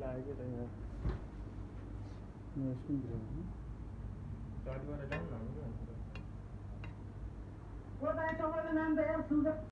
तपाईँको नाम त